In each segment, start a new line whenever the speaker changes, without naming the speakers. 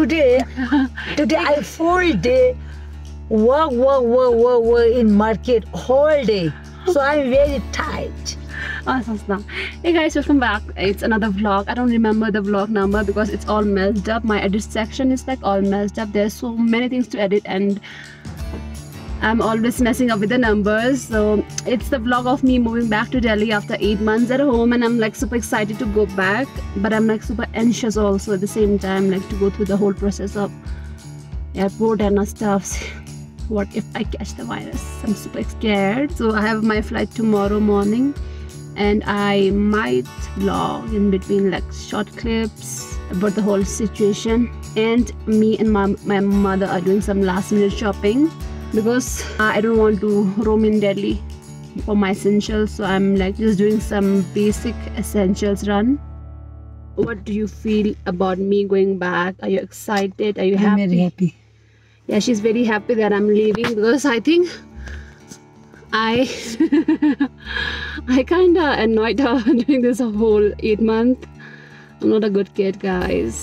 today, today I full day work, work, work, work, work in market whole day. So I'm very tired.
Awesome. Hey guys, welcome back. It's another vlog. I don't remember the vlog number because it's all messed up. My edit section is like all messed up. There's so many things to edit and I'm always messing up with the numbers. So it's the vlog of me moving back to Delhi after eight months at home and I'm like super excited to go back. But I'm like super anxious also at the same time like to go through the whole process of airport and stuff. What if I catch the virus? I'm super scared. So I have my flight tomorrow morning and I might vlog in between like short clips about the whole situation and me and my, my mother are doing some last minute shopping because I don't want to roam in Delhi for my essentials so I'm like just doing some basic essentials run. What do you feel about me going back? Are you excited? Are you
I'm
happy?
very happy.
yeah she's very happy that i'm leaving because i think i i kind of annoyed her during this whole eight month. I'm not a good kid guys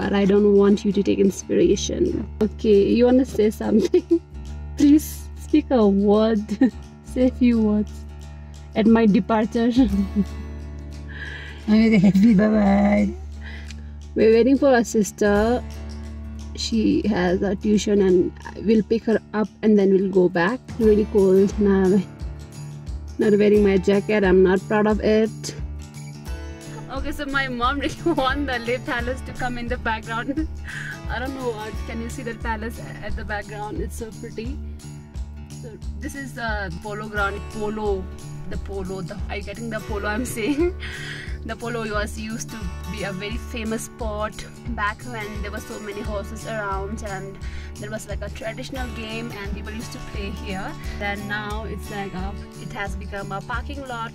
but i don't want you to take inspiration. Okay you want to say something please speak a word say a few words at my departure.
I'm very happy. Bye bye.
we're waiting for our sister. She has a tuition and we'll pick her up and then we'll go back. Really cold. Now not wearing my jacket. I'm not proud of it okay so my mom really want the Leh palace to come in the background. I don't know what can you see the palace at the background? It's so pretty. So this is the polo ground polo the polo the are you getting the polo i'm saying. The polo was used to be a very famous sport back when there were so many horses around and there was like a traditional game and people used to play here. Then now it's like a, it has become a parking lot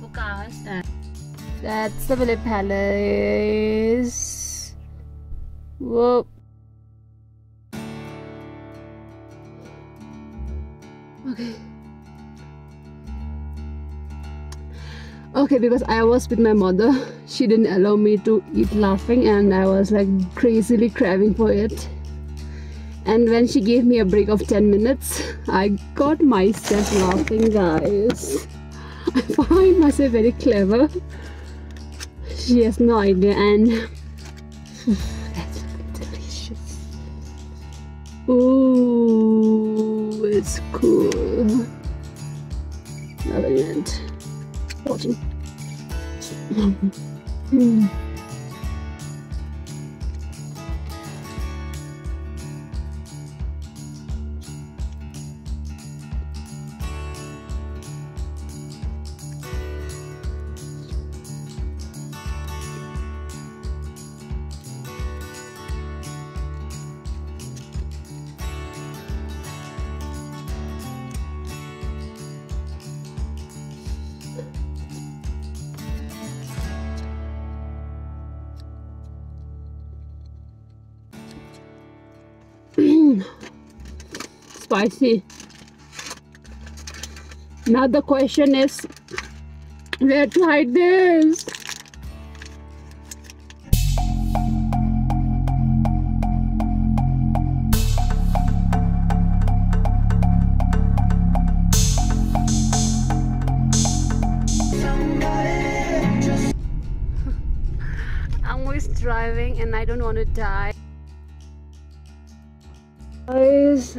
for cars that's the village palace. Whoa. Okay. Okay because i was with my mother. She didn't allow me to eat laphing and i was like crazily craving for it. And when she gave me a break of 10 minutes i got myself laphing guys. I find myself very clever she has no idea and that's delicious Ooh, it's cool. Another event watching. Spicy. Now the question is where to hide this? I'm always driving and I don't want to die. Guys,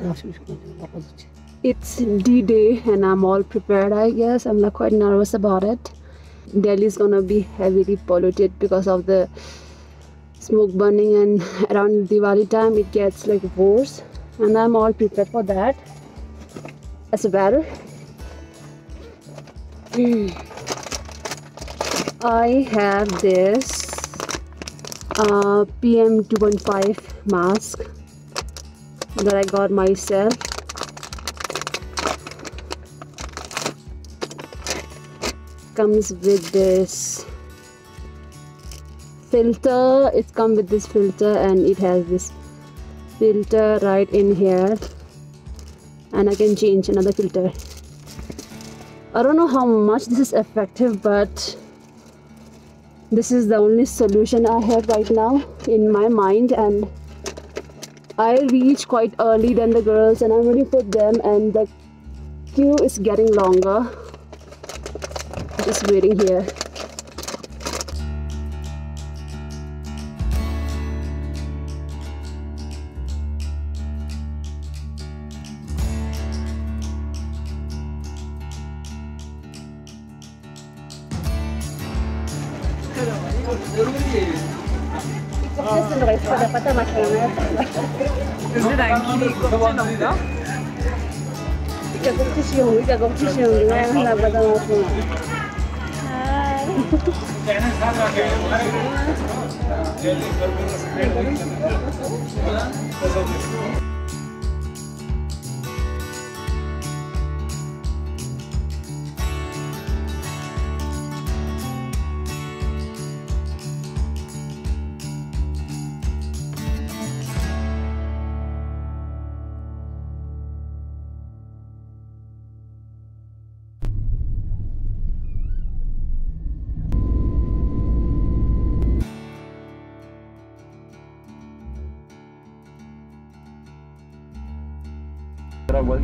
it's D-Day and I'm all prepared I guess. I'm like quite nervous about it. Delhi is gonna be heavily polluted because of the smoke burning and around Diwali time it gets like worse and I'm all prepared for that as well. I have this uh, PM 2.5 mask that I got myself. Comes with this filter. It comes with this filter and it has this filter right in here and I can change another filter. I don't know how much this is effective but this is the only solution I have right now in my mind and I reach quite early than the girls and I'm waiting for them and the queue is getting longer. Just waiting here.
Nosotros es
para pata macarona. ¿Desde la Angiri cocina? 이거 곰치시오, 이거 곰치시오, 이거 하나 받아놓고. 아.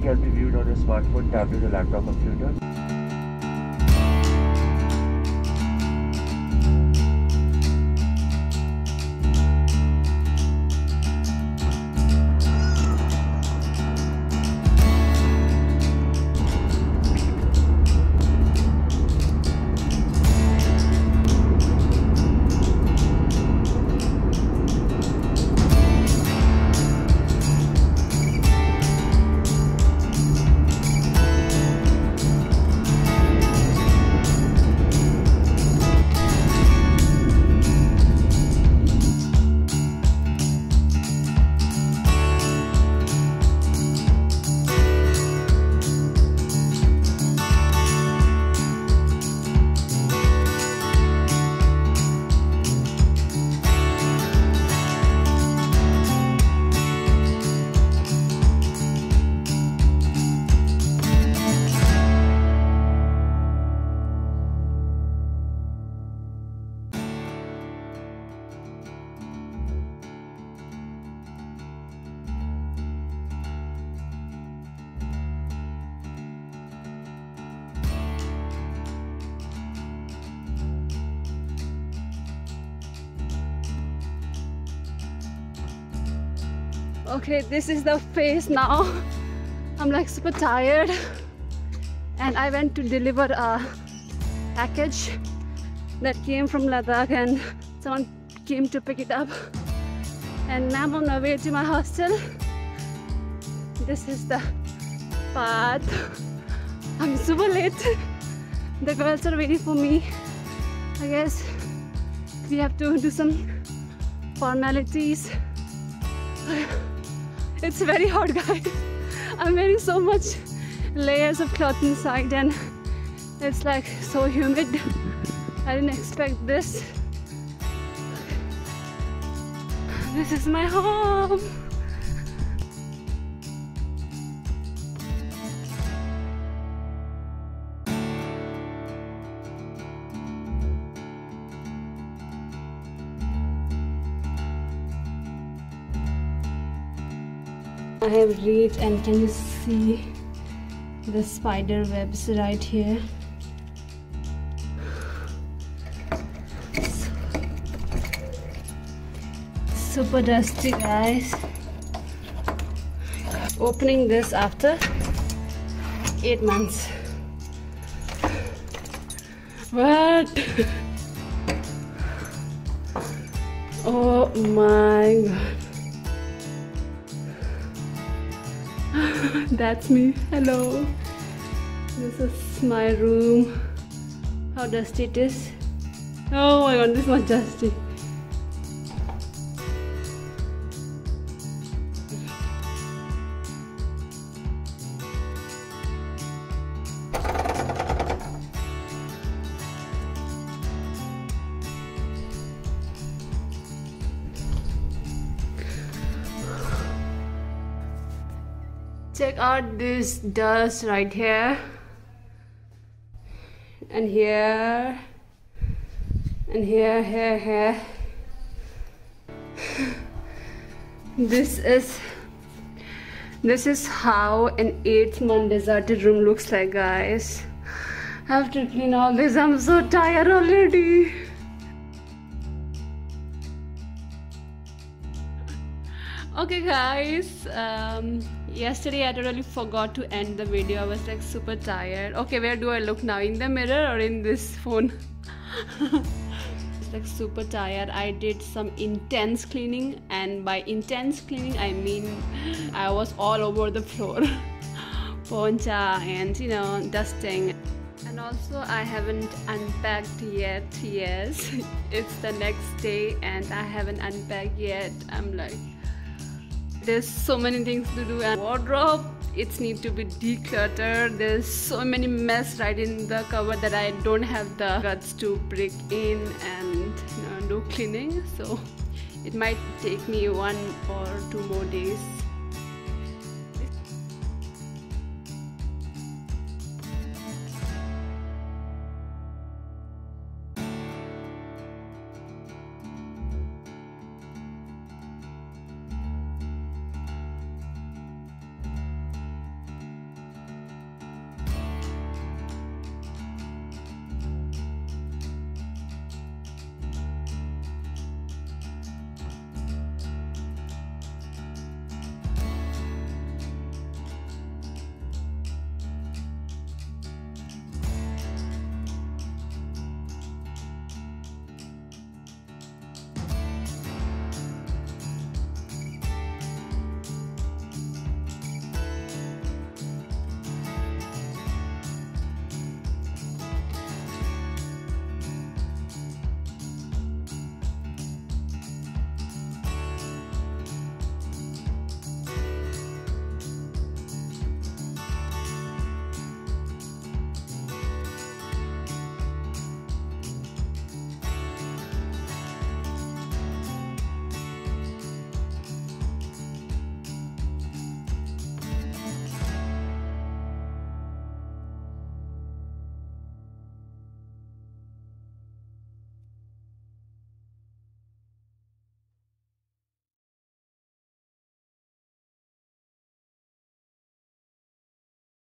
Can be viewed on a smartphone, tablet, or laptop computer.
Okay, this is the face now. I'm like super tired. And I went to deliver a package that came from Ladakh and someone came to pick it up. And now I'm on my way to my hostel. This is the path. I'm super late. The girls are waiting for me. I guess we have to do some formalities. It's very hot, guys. I'm wearing so much layers of cloth inside, and it's like so humid. I didn't expect this. This is my home. I have reached and can you see the spider webs right here? Super dusty guys. Opening this after eight months. What? Oh my god that's me. Hello. This is my room. How dusty it is? Oh my god this is not dusty check out this dust right here. And here. And here here here. This is this is how an eighth month deserted room looks like guys. I have to clean all this. I'm so tired already okay guys um, yesterday I totally forgot to end the video. I was like super tired. Okay where do I look now? In the mirror or in this phone? It's like super tired. I did some intense cleaning and by intense cleaning i mean i was all over the floor. Poncha and you know dusting. And also i haven't unpacked yet. Yes it's the next day and i haven't unpacked yet. I'm like there's so many things to do and wardrobe it's need to be decluttered. There's so many mess right in the cupboard that i don't have the guts to break in and you know, do cleaning. So it might take me one or two more days